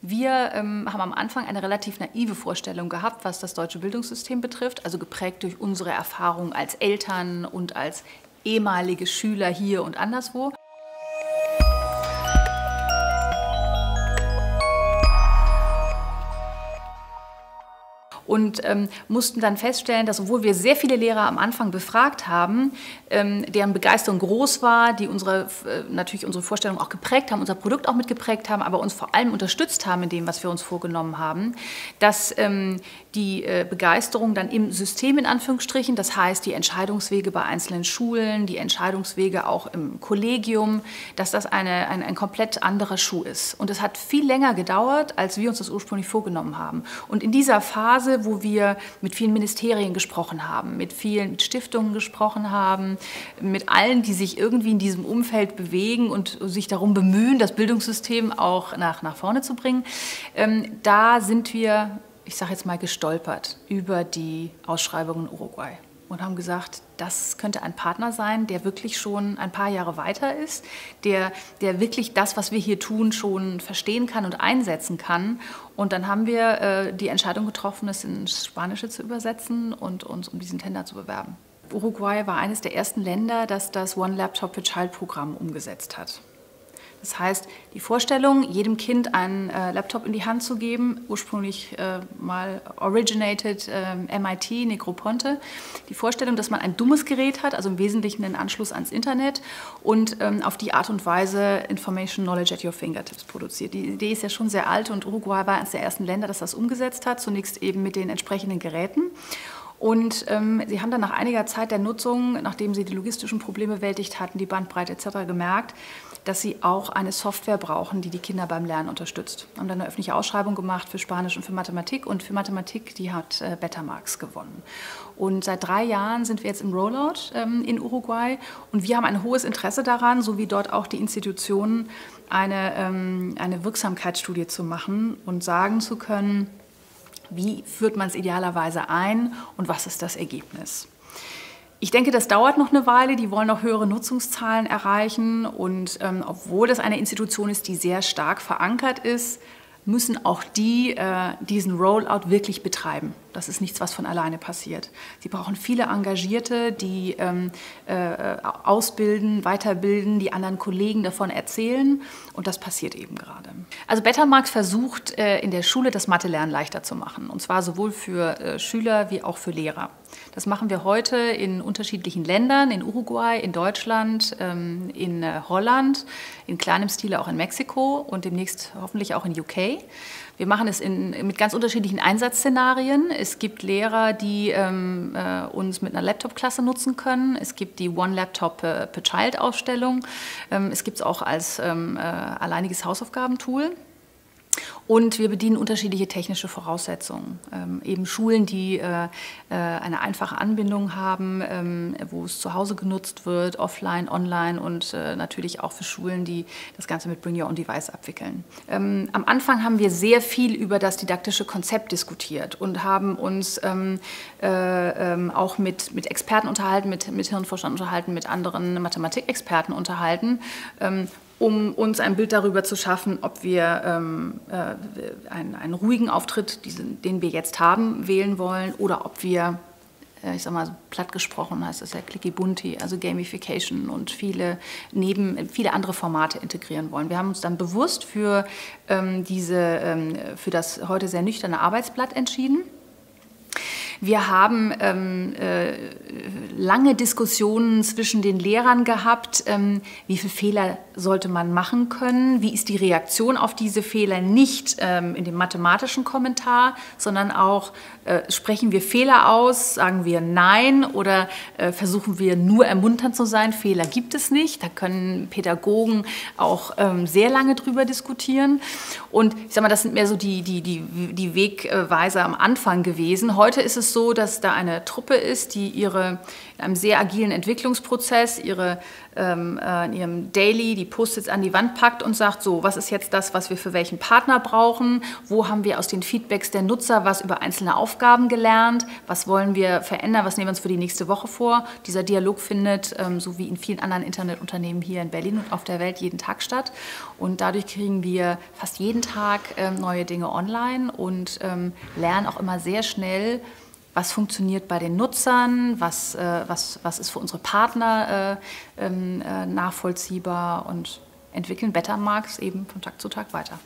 Wir ähm, haben am Anfang eine relativ naive Vorstellung gehabt, was das deutsche Bildungssystem betrifft, also geprägt durch unsere Erfahrungen als Eltern und als ehemalige Schüler hier und anderswo. Und ähm, mussten dann feststellen, dass obwohl wir sehr viele Lehrer am Anfang befragt haben, ähm, deren Begeisterung groß war, die unsere, äh, natürlich unsere Vorstellung auch geprägt haben, unser Produkt auch mitgeprägt haben, aber uns vor allem unterstützt haben in dem, was wir uns vorgenommen haben, dass ähm, die äh, Begeisterung dann im System in Anführungsstrichen, das heißt die Entscheidungswege bei einzelnen Schulen, die Entscheidungswege auch im Kollegium, dass das eine, ein, ein komplett anderer Schuh ist. Und es hat viel länger gedauert, als wir uns das ursprünglich vorgenommen haben. Und in dieser Phase wo wir mit vielen Ministerien gesprochen haben, mit vielen Stiftungen gesprochen haben, mit allen, die sich irgendwie in diesem Umfeld bewegen und sich darum bemühen, das Bildungssystem auch nach, nach vorne zu bringen. Ähm, da sind wir, ich sage jetzt mal, gestolpert über die Ausschreibung in Uruguay und haben gesagt, das könnte ein Partner sein, der wirklich schon ein paar Jahre weiter ist, der, der wirklich das, was wir hier tun, schon verstehen kann und einsetzen kann. Und dann haben wir äh, die Entscheidung getroffen, es ins Spanische zu übersetzen und uns um diesen Tender zu bewerben. Uruguay war eines der ersten Länder, das das One Laptop per Child Programm umgesetzt hat. Das heißt, die Vorstellung, jedem Kind einen äh, Laptop in die Hand zu geben, ursprünglich äh, mal originated äh, MIT, Negroponte, die Vorstellung, dass man ein dummes Gerät hat, also im Wesentlichen einen Anschluss ans Internet und ähm, auf die Art und Weise Information Knowledge at your fingertips produziert. Die Idee ist ja schon sehr alt und Uruguay war eines der ersten Länder, das das umgesetzt hat, zunächst eben mit den entsprechenden Geräten. Und ähm, sie haben dann nach einiger Zeit der Nutzung, nachdem sie die logistischen Probleme bewältigt hatten, die Bandbreite etc. gemerkt, dass sie auch eine Software brauchen, die die Kinder beim Lernen unterstützt. Wir Haben dann eine öffentliche Ausschreibung gemacht für Spanisch und für Mathematik und für Mathematik, die hat äh, Betamax gewonnen. Und seit drei Jahren sind wir jetzt im Rollout ähm, in Uruguay und wir haben ein hohes Interesse daran, so wie dort auch die Institutionen, eine, ähm, eine Wirksamkeitsstudie zu machen und sagen zu können, wie führt man es idealerweise ein und was ist das Ergebnis. Ich denke, das dauert noch eine Weile. Die wollen noch höhere Nutzungszahlen erreichen. Und ähm, obwohl das eine Institution ist, die sehr stark verankert ist, müssen auch die äh, diesen Rollout wirklich betreiben. Das ist nichts, was von alleine passiert. Sie brauchen viele Engagierte, die ähm, äh, ausbilden, weiterbilden, die anderen Kollegen davon erzählen. Und das passiert eben gerade. Also Bettermarkt versucht äh, in der Schule das Mathe-Lernen leichter zu machen. Und zwar sowohl für äh, Schüler wie auch für Lehrer. Das machen wir heute in unterschiedlichen Ländern, in Uruguay, in Deutschland, ähm, in äh, Holland, in kleinem Stile auch in Mexiko und demnächst hoffentlich auch in UK. Wir machen es in, mit ganz unterschiedlichen Einsatzszenarien. Es gibt Lehrer, die ähm, äh, uns mit einer Laptop-Klasse nutzen können. Es gibt die One Laptop per, per Child-Ausstellung. Ähm, es gibt es auch als ähm, äh, alleiniges Hausaufgabentool. Und wir bedienen unterschiedliche technische Voraussetzungen. Ähm, eben Schulen, die äh, äh, eine einfache Anbindung haben, ähm, wo es zu Hause genutzt wird, offline, online und äh, natürlich auch für Schulen, die das Ganze mit Bring Your Own Device abwickeln. Ähm, am Anfang haben wir sehr viel über das didaktische Konzept diskutiert und haben uns ähm, äh, ähm, auch mit, mit Experten unterhalten, mit, mit Hirnforschern unterhalten, mit anderen Mathematikexperten unterhalten ähm, um uns ein Bild darüber zu schaffen, ob wir ähm, äh, einen, einen, ruhigen Auftritt, diesen, den wir jetzt haben, wählen wollen oder ob wir, äh, ich sag mal, platt gesprochen heißt das ja Clicky Bunti, also Gamification und viele, neben, viele andere Formate integrieren wollen. Wir haben uns dann bewusst für, ähm, diese, ähm, für das heute sehr nüchterne Arbeitsblatt entschieden wir haben ähm, äh, lange Diskussionen zwischen den Lehrern gehabt, ähm, wie viele Fehler sollte man machen können, wie ist die Reaktion auf diese Fehler nicht ähm, in dem mathematischen Kommentar, sondern auch äh, sprechen wir Fehler aus, sagen wir Nein oder äh, versuchen wir nur ermunternd zu sein, Fehler gibt es nicht. Da können Pädagogen auch ähm, sehr lange drüber diskutieren. Und ich sage mal, das sind mehr so die, die, die, die Wegweiser am Anfang gewesen. Heute ist es es so, dass da eine Truppe ist, die ihre in einem sehr agilen Entwicklungsprozess ihre ähm, äh, in ihrem Daily die Post-its an die Wand packt und sagt, so, was ist jetzt das, was wir für welchen Partner brauchen? Wo haben wir aus den Feedbacks der Nutzer was über einzelne Aufgaben gelernt? Was wollen wir verändern? Was nehmen wir uns für die nächste Woche vor? Dieser Dialog findet, ähm, so wie in vielen anderen Internetunternehmen hier in Berlin und auf der Welt, jeden Tag statt. Und dadurch kriegen wir fast jeden Tag ähm, neue Dinge online und ähm, lernen auch immer sehr schnell, was funktioniert bei den Nutzern, was, äh, was, was ist für unsere Partner äh, ähm, äh, nachvollziehbar und entwickeln Bettermarks eben von Tag zu Tag weiter.